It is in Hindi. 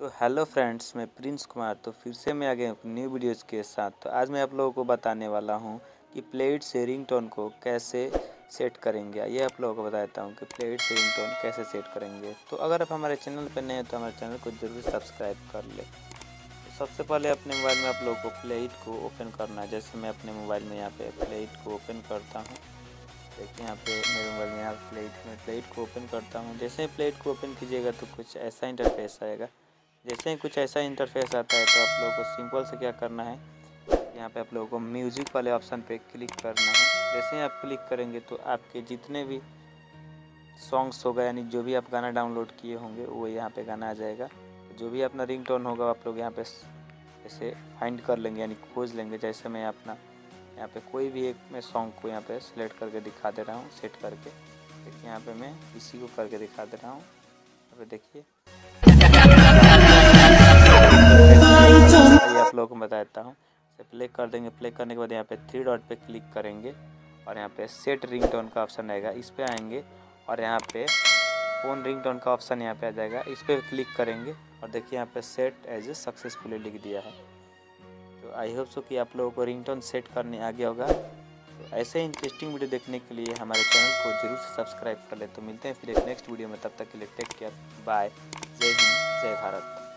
तो हेलो फ्रेंड्स, मैं प्रिंस कुमार तो फिर से मैं आ गया हूँ न्यू वीडियोज़ के साथ। तो आज मैं आप लोगों को बताने वाला हूँ कि प्लेट से रिंग टोन को कैसे सेट करेंगे। ये आप लोगों को बता देता हूँ कि प्लेट से रिंग टोन कैसे सेट करेंगे। तो अगर आप हमारे चैनल पर नए हैं तो हमारे चैनल को ज़रूर सब्सक्राइब कर ले। तो सबसे पहले अपने मोबाइल में आप लोगों को प्लेट को ओपन करना है। जैसे मैं अपने मोबाइल में यहाँ पे प्लेट को ओपन करता हूँ। देखिए यहाँ पे मेरे मोबाइल में यहाँ प्लेट में प्लेट को ओपन करता हूँ। जैसे प्लेट को ओपन कीजिएगा तो कुछ ऐसा इंटरफेस आएगा। जैसे ही कुछ ऐसा इंटरफेस आता है तो आप लोगों को सिंपल से क्या करना है? यहाँ पे आप लोगों को म्यूज़िक वाले ऑप्शन पे क्लिक करना है। जैसे ही आप क्लिक करेंगे तो आपके जितने भी सॉन्ग्स होगा, यानी जो भी आप गाना डाउनलोड किए होंगे, वो यहाँ पे गाना आ जाएगा। जो भी अपना रिंग टोन होगा, आप लोग यहाँ पे जैसे फाइंड कर लेंगे, यानी खोज लेंगे। जैसे मैं अपना, यहाँ पे कोई भी एक मैं सॉन्ग को यहाँ पे सिलेक्ट करके दिखा दे रहा हूँ सेट करके। यहाँ पे मैं इसी को करके दिखा दे रहा हूँ। यहाँ पे देखिए। लोगों को बता देता हूँ। प्ले कर देंगे। प्ले करने के बाद यहाँ पे थ्री डॉट पे क्लिक करेंगे और यहाँ पे सेट रिंगटोन का ऑप्शन आएगा। इस पर आएँगे और यहाँ पे फ़ोन रिंगटोन का ऑप्शन यहाँ पे आ जाएगा। इस पर क्लिक करेंगे और देखिए यहाँ पे सेट एज ए सक्सेसफुली लिख दिया है। तो आई होप सो कि आप लोगों को रिंगटोन सेट करने आ गया होगा। तो ऐसे इंटरेस्टिंग वीडियो देखने के लिए हमारे चैनल को ज़रूर से सब्सक्राइब कर ले। तो मिलते हैं फिर एक नेक्स्ट वीडियो में। तब तक के लिए टेक केयर बाय जय हिंद। जय भारत।